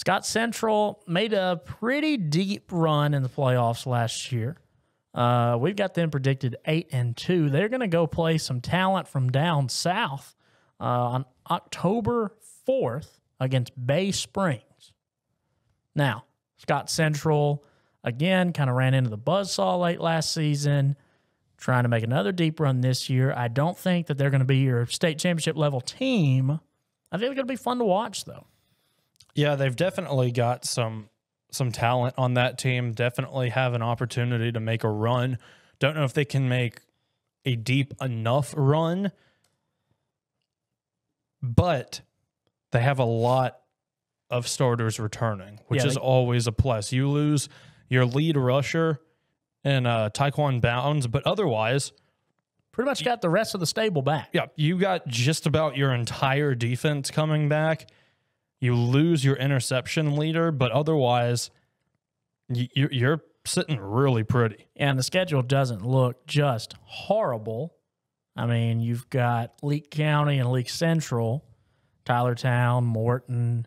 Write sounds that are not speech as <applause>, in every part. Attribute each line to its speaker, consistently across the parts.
Speaker 1: Scott Central made a pretty deep run in the playoffs last year. Uh, we've got them predicted eight and two. They're going to go play some talent from down south uh, on October fourth against Bay Springs. Now, Scott Central again kind of ran into the buzzsaw late last season, trying to make another deep run this year. I don't think that they're going to be your state championship level team. I think they're going to be fun to watch though.
Speaker 2: Yeah, they've definitely got some some talent on that team. Definitely have an opportunity to make a run. Don't know if they can make a deep enough run, but they have a lot of starters returning, which
Speaker 1: Yeah,
Speaker 2: is
Speaker 1: they-
Speaker 2: always a plus. You lose your lead rusher and uh, Tyquan Bounds, but otherwise,
Speaker 1: Pretty much got the rest of the stable back.
Speaker 2: yeah, you got just about your entire defense coming back. You lose your interception leader, but otherwise, you're, you're sitting really pretty.
Speaker 1: And the schedule doesn't look just horrible. I mean, you've got Leake County and Leake Central, Tylertown, Morton.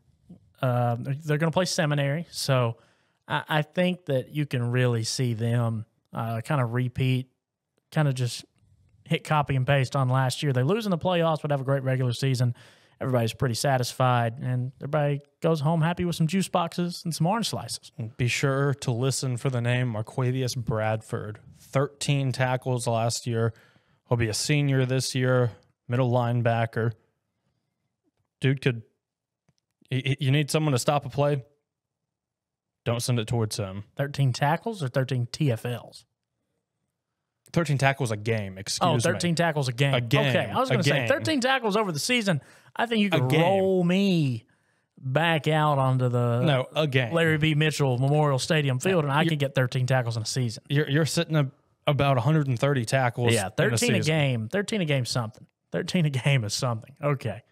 Speaker 1: Uh, they're going to play Seminary. So I, I think that you can really see them uh, kind of repeat, kind of just hit copy and paste on last year. They lose in the playoffs, but have a great regular season. Everybody's pretty satisfied, and everybody goes home happy with some juice boxes and some orange slices.
Speaker 2: Be sure to listen for the name Marquavious Bradford. 13 tackles last year. He'll be a senior this year, middle linebacker. Dude could. You need someone to stop a play. Don't send it towards him.
Speaker 1: 13 tackles or 13 TFLs?
Speaker 2: 13 tackles a game, excuse
Speaker 1: Oh,
Speaker 2: me.
Speaker 1: 13 tackles a game.
Speaker 2: A game.
Speaker 1: Okay, I was going to say 13 tackles over the season. I think you
Speaker 2: A
Speaker 1: could roll me back out onto the
Speaker 2: No, a game.
Speaker 1: Larry B. Mitchell Memorial Stadium field, and I can get 13 tackles in a season.
Speaker 2: You're, you're sitting at about 130 tackles.
Speaker 1: Yeah,
Speaker 2: in a
Speaker 1: 13 a, game. 13 a game something. 13 a <laughs> game is something. Okay.